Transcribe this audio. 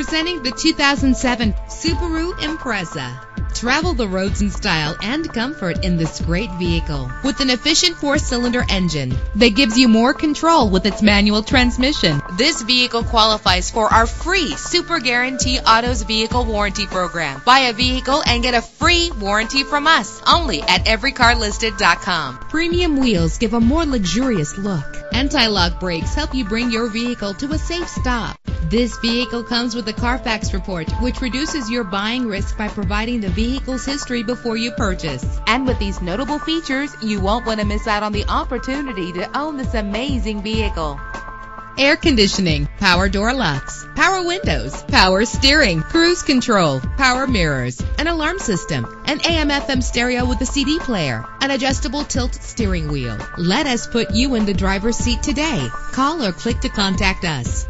Presenting the 2007 Subaru Impreza. Travel the roads in style and comfort in this great vehicle with an efficient four-cylinder engine that gives you more control with its manual transmission. This vehicle qualifies for our free Super Guarantee Autos Vehicle Warranty Program. Buy a vehicle and get a free warranty from us only at everycarlisted.com. Premium wheels give a more luxurious look. Anti-lock brakes help you bring your vehicle to a safe stop. This vehicle comes with a Carfax report, which reduces your buying risk by providing the vehicle's history before you purchase. And with these notable features, you won't want to miss out on the opportunity to own this amazing vehicle. Air conditioning, power door locks, power windows, power steering, cruise control, power mirrors, an alarm system, an AM FM stereo with a CD player, an adjustable tilt steering wheel. Let us put you in the driver's seat today. Call or click to contact us.